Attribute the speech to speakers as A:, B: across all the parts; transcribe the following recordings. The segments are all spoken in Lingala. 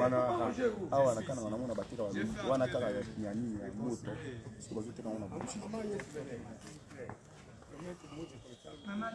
A: wana awa na kana wanamona bateka wana kaka ya nini ya moto soki bazoteka yango na busi Maman,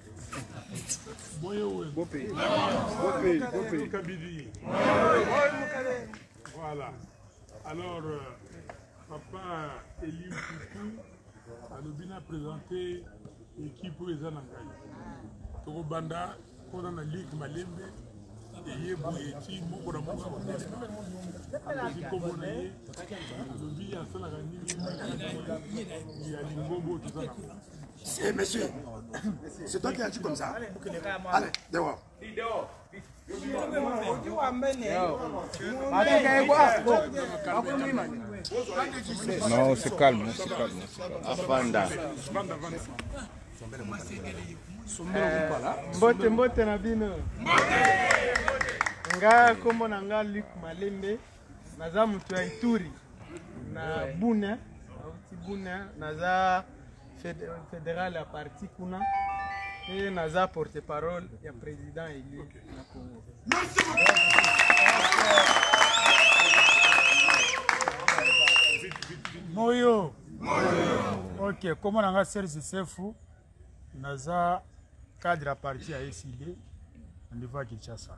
B: Voilà. Alors, euh, papa Eli Mputu alobi na présente équipe oyo eza na ngai tokobanda mpona na ligue malembe eye boye ti moko na moko akotelemaoki komona ye alobi asalaka nini ya lingobo toza na
A: C'est monsieur. C'est toi qui as dit comme ça. Allez, dehors.
C: Non, c'est calme, c'est calme. Afanda.
D: mbote mbote na bino nga nkombo na nga luc malembe naza moto ya ituri na bune auti bune naza federal ya parti kuna mpe naza porte parole ya président élu okay. na congo
E: moyo ok koma na nga serge sefu naza cadre ya parti ya ecd na niveau ya kinshasa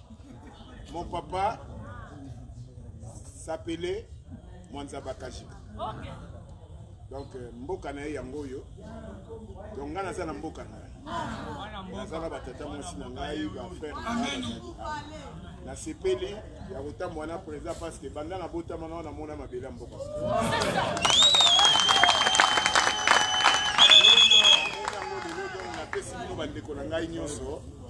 F: Mon papa s'appelait Mwanza Bakashi. Okay. Donc euh, mboka na ye yango oyo. Donc nga naza na mboka na ye. Naza na batata mwasi na ngai, ba frère. Amen. Nasepeli ya kotambola na président parce que banda na botama na wana mona mabele ya mboka. bandeko na ngai nyonso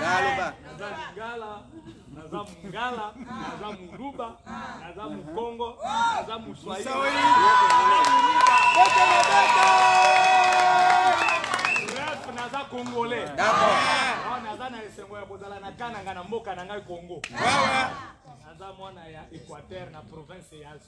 G: Galoba. Naza lingala, naza mungala, naza muluba, naza mukongo, naza muswahili. Bref, naza congolais. D'accord. Ah, naza na esengo ya kozala na kananga na mboka na ngai Congo. Naza mwana ya Equateur na province ya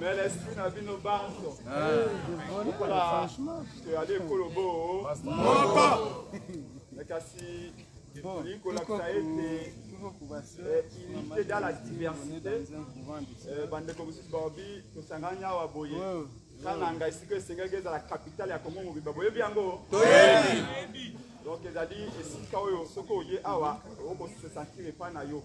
G: Mais l'esprit na
H: bino banso lokola toyali ekolo boo kasi tolingi kolakisa ete unité dans la diversité bandeko mosusu baobi tosangani awa boye Kananga esika esengaki ezala capitale ya Congo mobimba boyebi yango toyebi donc ezali esika oyo soki oye awa okosesentir epai na yo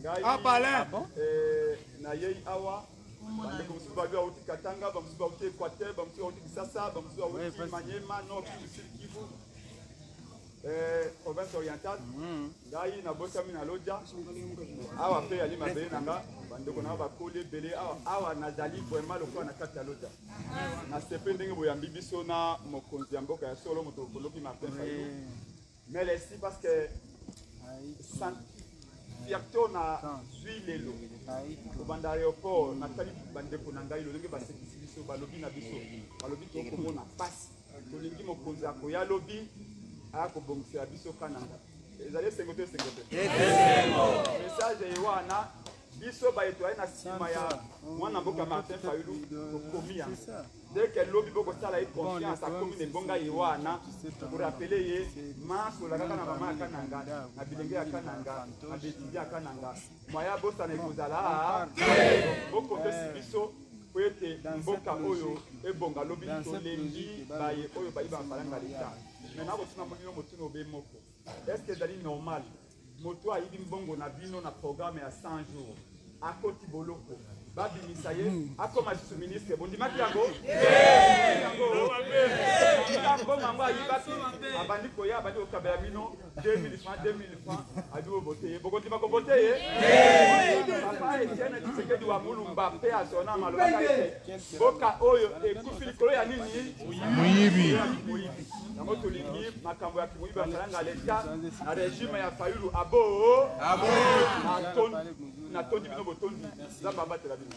H: ngai ah, ah eh, nayei awa bandeko mosusu babi bauti katanga bamosusu bauti équateur bamosusu bauti kisasa bamosusu bauti maniema nord kivu sud kivu Eh, province orientale ngai nabosami na lodja awa mpe yali mabele na nga bandeko na nga bakoli ebele awa awa nazali vraiment lokola na kati ya lodja nasepeli ndenge boyambi biso na mokonzi ya mboka ya solo moto okoloki martin fayu mais lesi parce que fierté oyo nazwi lelo kobanda aéroport natali bandeko na ngai lolenge basekisi biso balobi na biso balobi tokomona mpasi Tolingi mokonzi akoya lobi aya kobongisela biso kananga. Ezali esengo to esengo te? Esengo. Message ye wana biso baye toyali na nsima ya mwana mboka Martin Fayulu tokomi yango. Dès que lobi bokosala ye confiance akomi na ebonga ye wana tokorapele ye mars olakaka na mama ya kananga na bilenge ya kananga na betidi ya kananga mwaya bosana ekozala bokotosi biso mpo ete mboka oyo ebonga lobi tolembi baye oyo bayi bambalanga leta me nakotuna bino motuna obe moko eske ezali normal moto ayibi mbongo na bino na programe ya 100 jours akoti boloko babimisa ye hmm. akoma lisusu ministre bondimaki yango yango yango abandi koya abandi kokabela bino 2000 francs 2000 francs adiwo bote ye bokondima kobote ye papa etienne tshisekedi wa mulumba mpe asona malobaka ete mboka oyo ekufi likolo ya nini
C: moyibi
H: yango tolingi makambo ya kimoyibi asalanga leta na regime ya fayulu abo natondi bino botondi nzambe abatela bino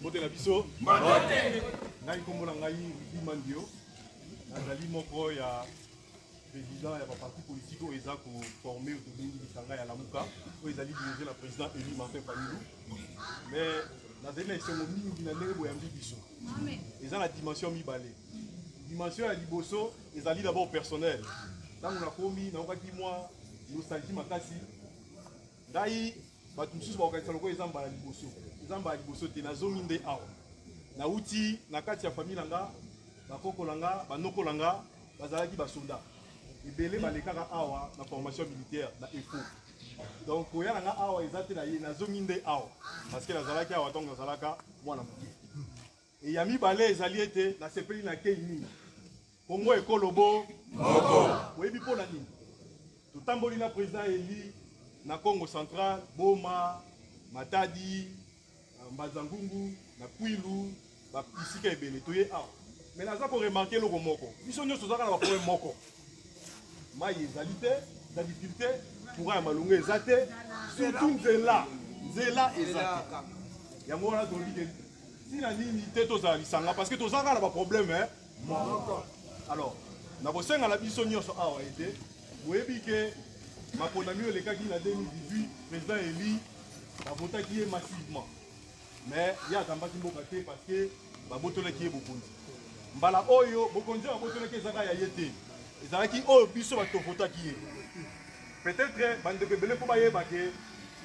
B: mbote
I: na biso ngai nkombo na ngai rudima ndio nazali moko ya président ya baparti politike oyo eza koforme oyo tobengi lisanga ya lamuka oyo ezali dirige na président élu martin panilu mais nazali na esengo mingi na ndenge boyambi biso eza na dimension mibale dimension ya liboso ezali d'abord personnel ntango nakomi naokaki mwa nostalgie makasi ngai bato mosusu bakokanisa lokola eza mbala liboso eza mbala liboso te nazongi nde awa nauti na kati ya famille na nga bakoko na nga banoko na nga bazalaki basoda ebele balekaka awa na formation militaire na efo donc koya na nga awa eza te na ye nazongi nde awa parce que nazalaki awa ntango nazalaka mwana moke e ya mibale ezali ete nasepeli na kei mingi kongo ekolo bo moko boyebi mpo na nini totamboli na président eli na congo central boma matadi Mbanza Ngungu, na Kwilu, ba bisika ebele toye awa. Mais naza ko remarquer eloko moko. Biso nyonso tozalaka na ba problème moko. Mayi ezali te, eza difficulté, courant ya malonga eza te, surtout nzela. Nzela eza te. Yango wana tolobi ke ntina nini te tozala lisanga parce que tozalaka na ba problème hein. Monoko. Alors, na bosenga na biso nyonso awa ete boyebi ke maponami oyo elekaki na 2018 président eli bavotaki ye massivement mais ye akambaki mboka te parce que babotolaki ye bokonzi mbala oyo bokonzi oyo abotolaki ezaka ya ye te ezalaki oyo biso bato tovotaki ye Peut etre ba ndeko ebele faut bayeba ke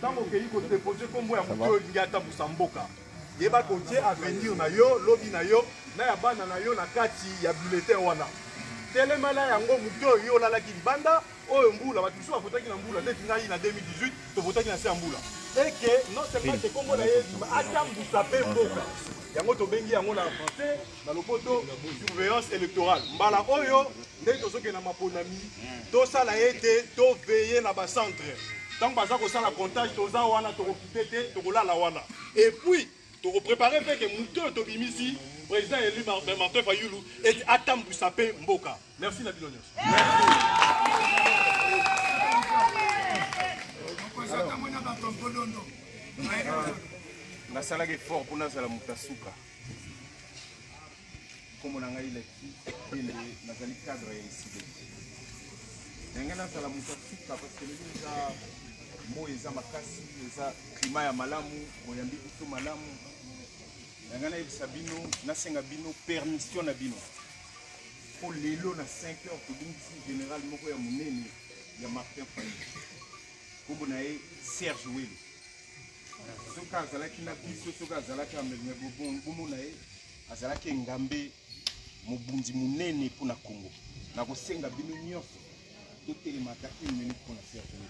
I: tango okeyi ko deposer kombo ya mutu olingi atambusa mboka yeba ke otie avenir na yo lobi na yo na ya bana na yo na kati ya bulletin wana telemela yango mutu oyo yo olalaki libanda oyo mbula bato mosusu bavotaki na mbula ndeti ngai na 2018 tovotaki na se ya mbula eke non seulement te kombo na ye atambusa mpe mboka yango tobengi yango na français na lopoto surveillance électorale mbala oyo nde tozokende na maponami tosala ete toveye na bacentre ntango baza kosala comptage toza wana tokokite te tokolala wana epuis tokoprepare mpe ke moto oyo tobimisi président élu martin fayulu ete atambwisa mpe mboka merci na bino nyonso
C: nasalaki effort mpo nazala moto ya suka nkombo na ngai leki kende nazali cadre ya eside ndenge nazala moto asuka parceke lelo eza moi eza makasi eza klima ya malamu boyambi biso malamu ndenge nayebisa bino nasenga bino permission na bino mpo lelo na 5 heures tobungisi général moko ya monene ya martin fai nkombo na ye serge wele soki azalaki na biso soki azalaki ameme bomona ye azalaki engambe mobundi monene mpo na congo nakosenga bino nyonso totelema ata une minute
J: mpo
A: na
D: servele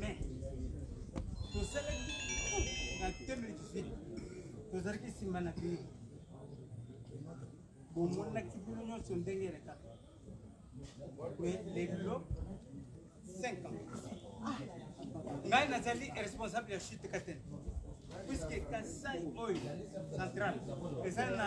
D: mais tosalaki na 2018 tozalaki nsima na bino bomonaki bino nyonso ndenge elekaka mais lelo 5 ans ngai nazali responsable ya chute katene puiske kasai oyo central ezali na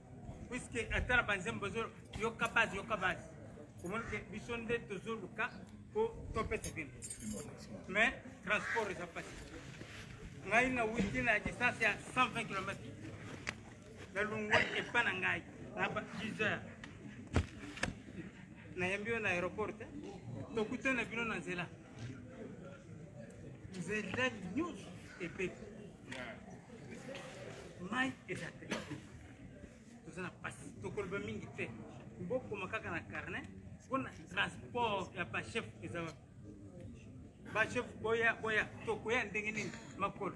D: puisque ata na banzembo ezo yoka base yoka base omoni ke biso nde tozoluka po topesa bino mais transport eza pasi ngai na wiki na distance ya 120 km na lungwa epa na ngai na 10 heures nayambi yo na aéroport te tokutana bino na nzela nzela nyonso ebebi mai eza te toza na mpasi tokoloba mingi te bokoma kaka na carnet mpona transport ya bachef eza wapi bachef boya boya tokoya ndenge nini makolo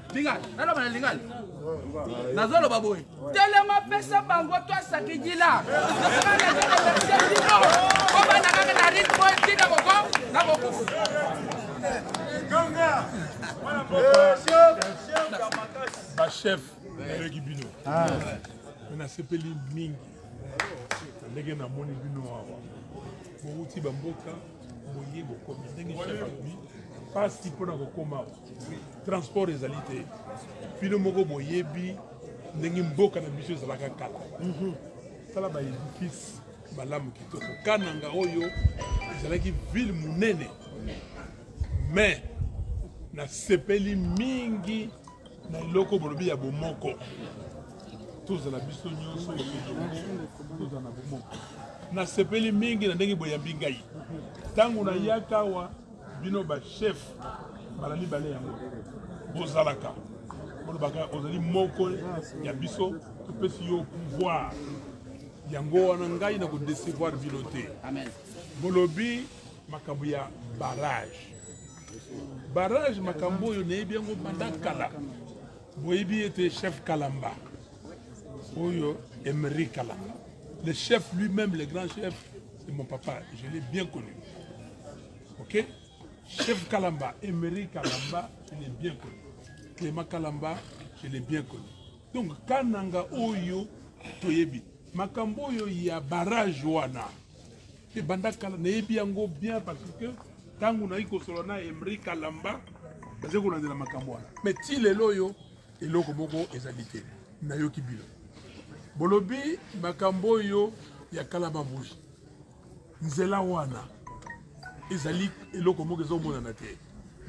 D: lingala naloba na
K: lingala nazoloba boye telema pesa bango twasaki jila nasokaaaino kobanda kaka na ritmo etika koko na kokufu
B: bachef naleki bino ah. nasepeli mingi ndenge namoni bino awa bowuti bamboka boye bokomi ndenge chef alobi mpasi mpo na kokoma awa transport ezali te bino moko boyebi ndenge mboka na biso ezalaka kala mhm. tala baedifise malamu kitoko kananga oyo ezalaki ville monene mais nasepeli mingi na eloko bolobi ya bomoko tozala biso nyonso tozala na bomoko nasepeli mingi na ndenge boyambi ngai ntango nayaka awa bino ba chef bala mibale yango bozalaka bolobaka ozali moko ya biso topesi yo pouvoir yango wana ngai na kodecevoir bino te bolobi makambo ya barrage barrage makambo oyo nayebi yango banda kala boyebi ete chef kalamba oyo emery kalamba le chef lui-même le grand chef c'est mon papa je l'ai bien connu Ok Chef Kalamba, Emery Kalamba, je l'ai bien connu. Clément Kalamba, je l'ai bien connu. Donc Kananga Oyo, Toyebi. Makambo Oyo, il y a barrage Wana. Et Banda Kalamba, Neyebi Yango bien parce que tango nayi kosolo na Emery Kalamba, bazali kolandela makambo wana. Mais ti lelo oyo eloko moko ezali te. Nayoki bino. Bolobi makambo oyo ya Kalamba Mbuji. nzela wana ezali eloko moko ezomonana te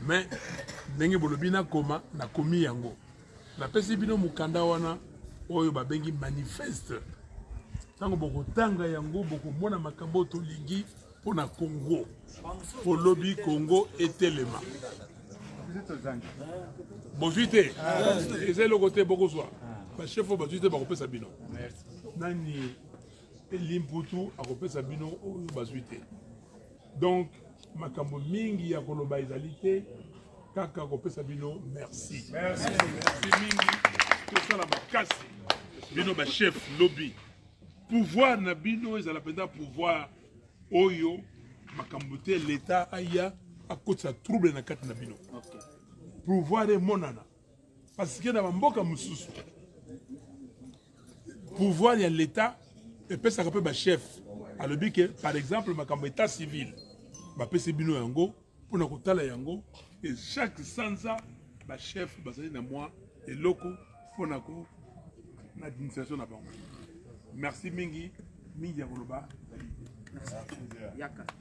B: mais ndenge bolobi nakoma nakomi yango napesi bino mokanda wana oyo babengi manifeste ntango bokotanga yango bokomona makambo oyo tolingi mpo na congo mpo lobi congo etelema bozwi te eza eloko te bokozwa bashefo bazwi te bakopesa bino nani Limputu akopesa bino oyo bazwi te. Donc makambo mingi ya koloba ezali te, kaka kopesa bino merci. Merci, merci mingi. Tosala makasi bino ba chef lobby. Pouvoir na bino ezala mpenza pouvoir oyo makambo te l'État aya akotisa trouble na kati na bino. Okay. Pouvoir emonana. Parce que na ba mboka mususu pouvoir ya l'État epesaka pe ba chef alobi que par exemple makambo état civil bapesi bino yango pona kotala yango et chaque sanza ba chef bazali na mwa eloko pona ko na administration na bango merci mingi mingi ya koloba
A: Yaka.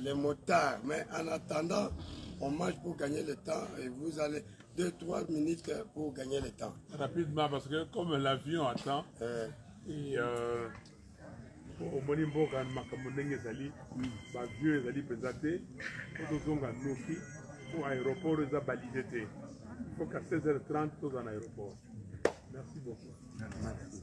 A: Les motards, mais en attendant, on marche pour gagner le temps et vous allez 2-3 minutes pour gagner le temps.
B: Rapidement, parce que comme l'avion attend, euh, et euh, omoni mboka makambo ndenge ezali bavio ezali mpenza te po tozonga noki po aéroport eza balide te fo ka 16 h 30 tozala na aéroport merci beaucoup
A: merci.